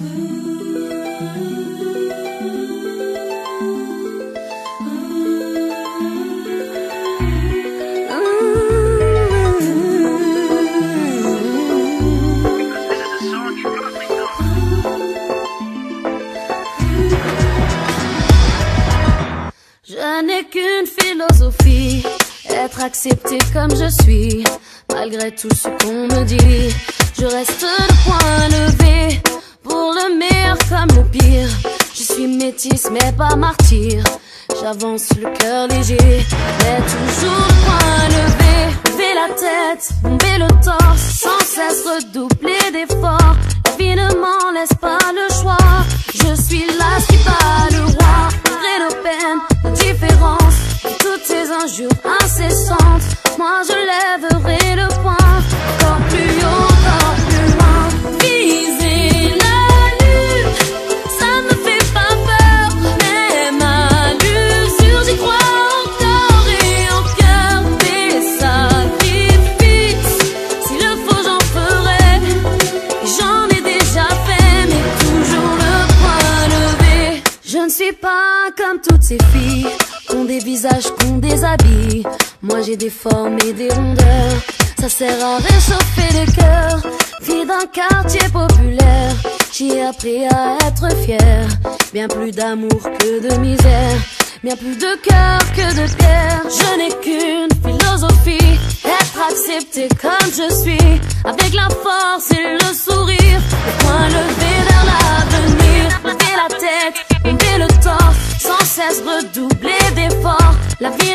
Je n'ai qu'une philosophie, être accepté comme je suis, malgré tout ce qu'on me dit. Je reste le point levé, le meilleur comme le pire. Je suis métisse mais pas martyr, j'avance le cœur léger, mais toujours point levé. Lever la tête, bomber le torse, sans cesse redoubler d'efforts. La laisse pas le choix, je suis là qui bat le roi, malgré nos peines toutes ces injures incessantes, moi je lèverai comme toutes ces filles ont des visages qu'on déshabille. Moi j'ai des formes et des rondeurs. Ça sert à réchauffer les cœurs. Fille d'un quartier populaire, j'ai appris à être fier. Bien plus d'amour que de misère. Bien plus de cœur que de pierre. Je n'ai qu'une philosophie, être accepté comme je suis. Avec la force et le sourire, le point redoubler d'efforts. La vie